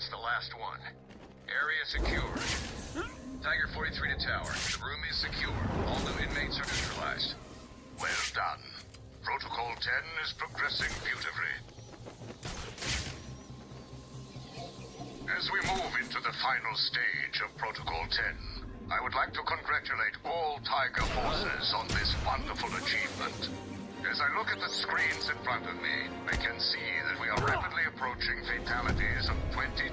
That's the last one. Area secured. Tiger 43 to tower. The room is secure. All new inmates are neutralized. Well done. Protocol 10 is progressing beautifully. As we move into the final stage of Protocol 10, I would like to congratulate all Tiger forces on this wonderful achievement. As I look at the screens in front of me, I can see that we are rapidly approaching fatalities of 22%.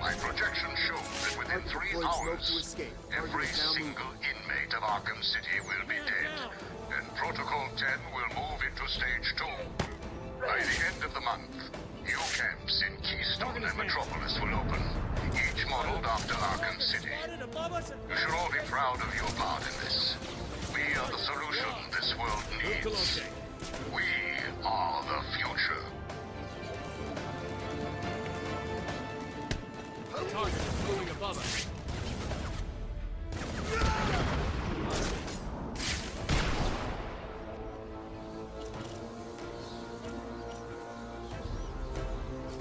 My projection show that within three hours, every single inmate of Arkham City will be dead, and Protocol 10 will move into Stage 2. By the end of the month, new camps in Keystone and Metropolis will open, each modeled after Arkham City. You should all be proud of your part in this. Are the solution this world needs. We are the future. Target moving above us.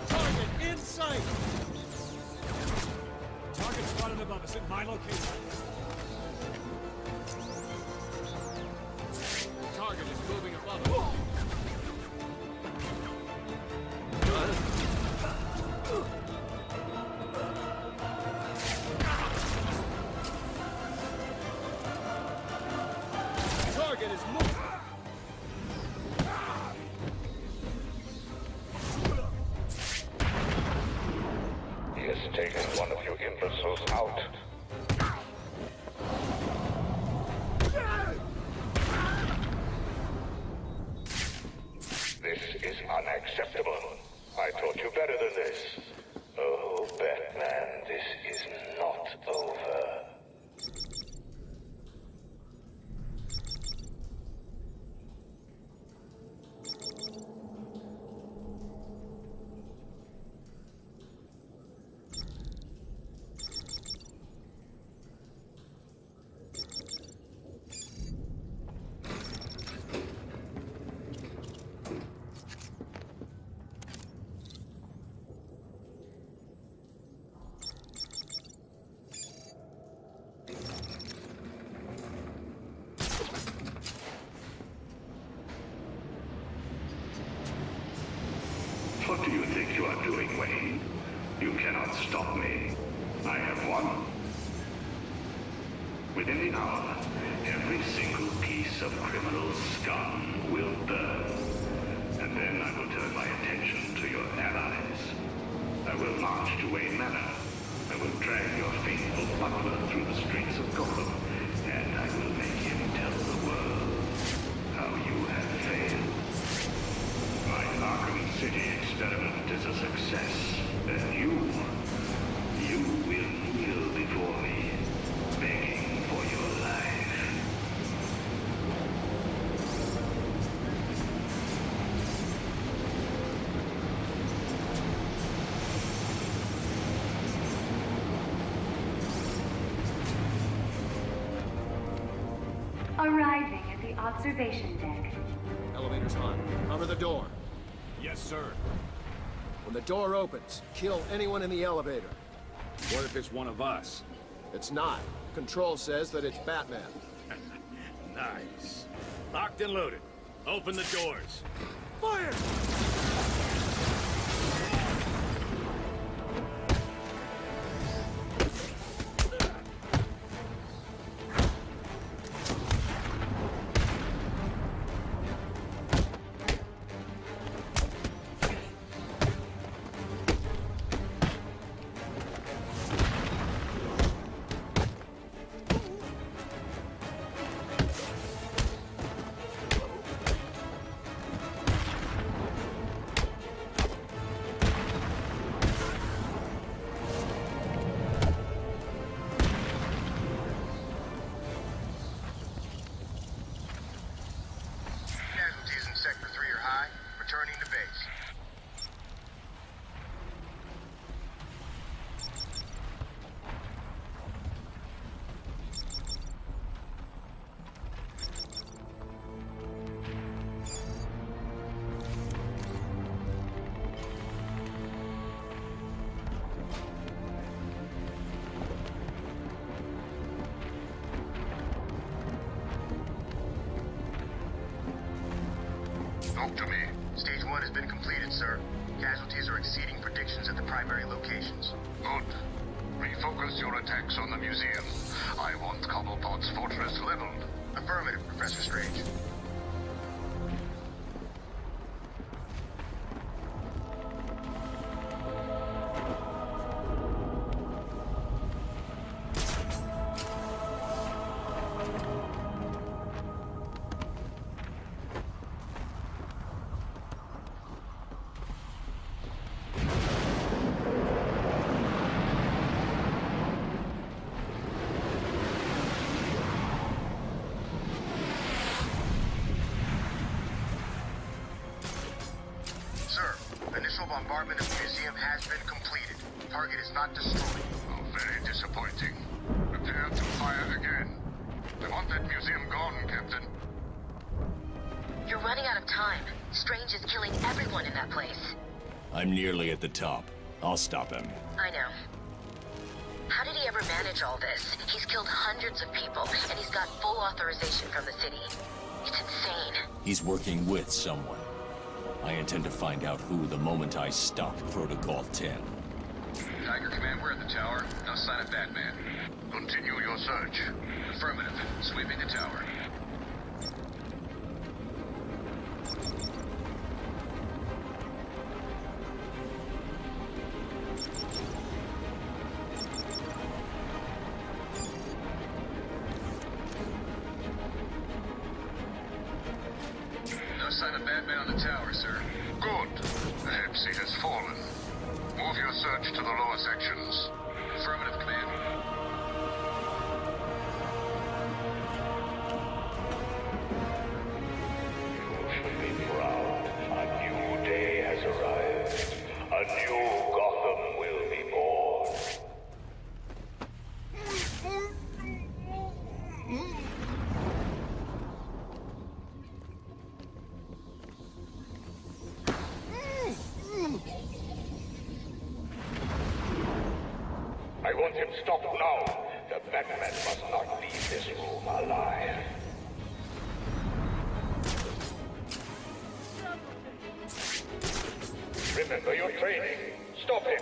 Target in sight! Target spotted above us at my location. Doing, Wayne? You cannot stop me. I have won. Within the hour, every single piece of criminal scum will burn. And then I will turn my attention to your allies. I will march to Wayne Manor. I will drag your faithful butler through the streets of Gotham. Arriving at the observation deck. Elevator's on. Cover the door. Yes, sir. When the door opens, kill anyone in the elevator. What if it's one of us? It's not. Control says that it's Batman. Nice. Locked and loaded. Open the doors. Fire! Stage one has been completed, sir. Casualties are exceeding predictions at the primary locations. Good. Refocus your attacks on the museum. I want Cobblepot's fortress leveled. Affirmative, Professor Strange. Not destroyed. Oh, very disappointing. Prepare to fire again. I want that museum gone, Captain. You're running out of time. Strange is killing everyone in that place. I'm nearly at the top. I'll stop him. I know. How did he ever manage all this? He's killed hundreds of people, and he's got full authorization from the city. It's insane. He's working with someone. I intend to find out who the moment I stop Protocol 10. Tiger Command, we're at the tower. No sign of Batman. Continue your search. Affirmative. Sweeping the tower. No sign of Batman on the tower, sir. Good. The head seat has fallen. Move your search to the lower sections. Affirmative, Command. Him now. The Batman must not leave this room alive. Remember your training. Stop him.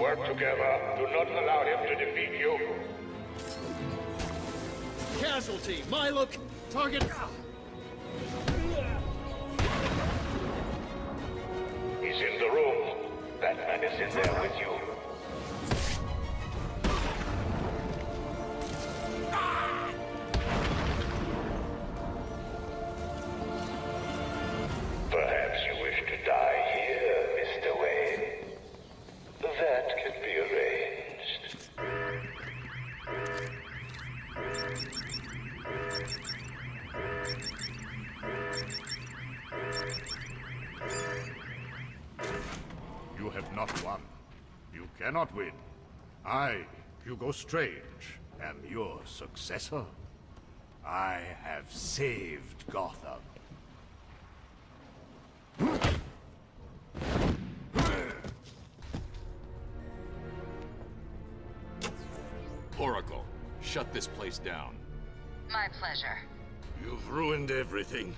Work together. Do not allow him to defeat you. Casualty! My look! Target! There with you. Cannot win. I, Hugo Strange, am your successor. I have saved Gotham. Oracle, shut this place down. My pleasure. You've ruined everything.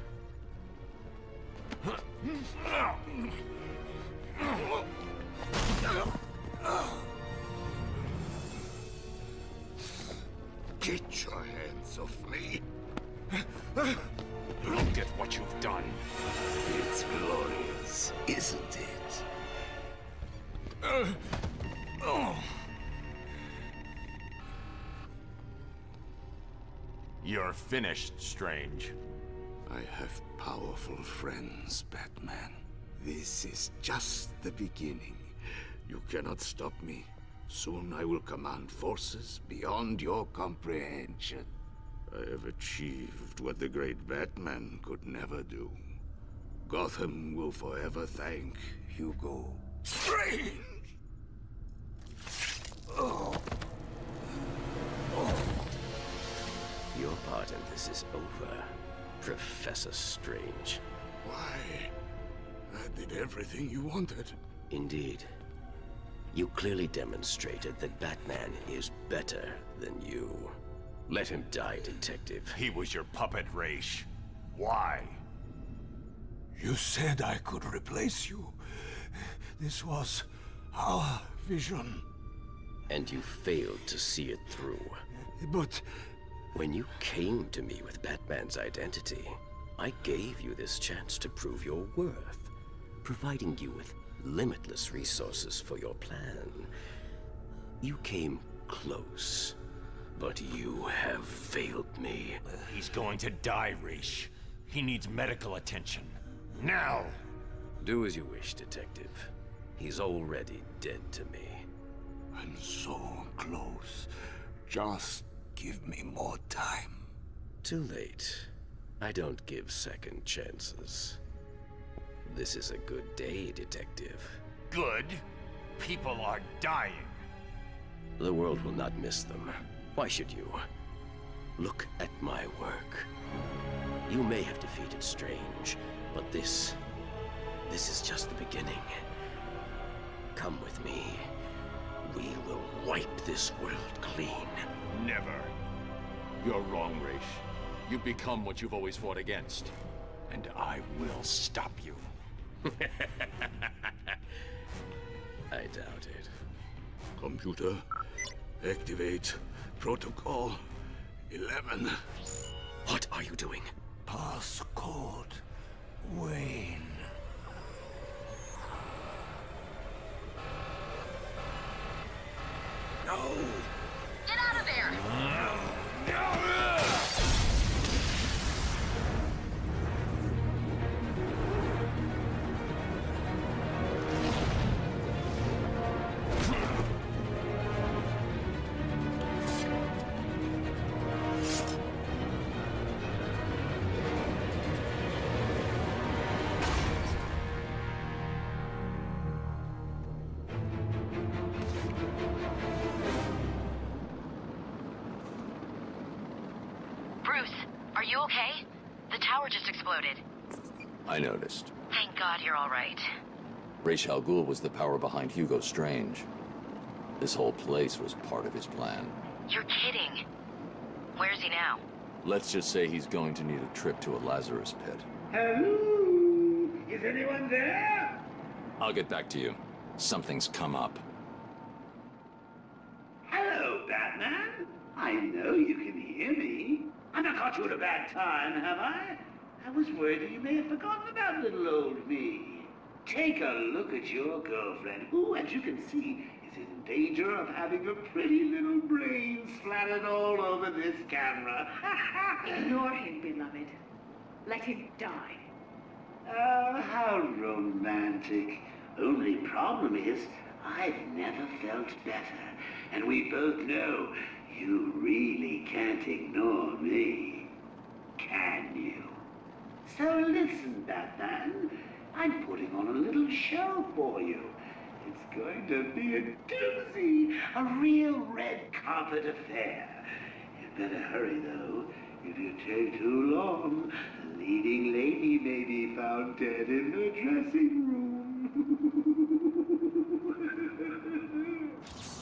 Get your hands off me. Look at what you've done. It's glorious, isn't it? You're finished, Strange. I have powerful friends, Batman. This is just the beginning. You cannot stop me. Soon I will command forces beyond your comprehension. I have achieved what the great Batman could never do. Gotham will forever thank Hugo. Strange! oh. Your part in this is over, Professor Strange. Why? I did everything you wanted. Indeed. You clearly demonstrated that Batman is better than you. Let him die, Detective. He was your puppet, Ra's. Why? You said I could replace you. This was our vision. And you failed to see it through. But... When you came to me with Batman's identity, I gave you this chance to prove your worth, providing you with limitless resources for your plan. You came close, but you have failed me. He's going to die, Ra's. He needs medical attention. Now! Do as you wish, Detective. He's already dead to me. I'm so close. Just give me more time. Too late. I don't give second chances. This is a good day, Detective. Good? People are dying. The world will not miss them. Why should you? Look at my work. You may have defeated Strange, but this... This is just the beginning. Come with me. We will wipe this world clean. Never. You're wrong, Ra's. You've become what you've always fought against. And I will stop you. I doubt it. Computer, activate protocol 11. What are you doing? Passcode Wayne. Okay? The tower just exploded. I noticed. Thank God you're all right. Ra's al Ghul was the power behind Hugo Strange. This whole place was part of his plan. You're kidding. Where's he now? Let's just say he's going to need a trip to a Lazarus pit. Hello? Is anyone there? I'll get back to you. Something's come up. Hello, Batman. I know you can hear me. Caught you a bad time, have I? I was worried that you may have forgotten about little old me. Take a look at your girlfriend, who, as you can see, is in danger of having her pretty little brains splattered all over this camera. Ignore him, beloved. Let him die. Oh, how romantic. Only problem is, I've never felt better. And we both know you really can't ignore me. So listen, Batman. I'm putting on a little show for you. It's going to be a doozy, a real red carpet affair. You better hurry, though. If you take too long, the leading lady may be found dead in her dressing room.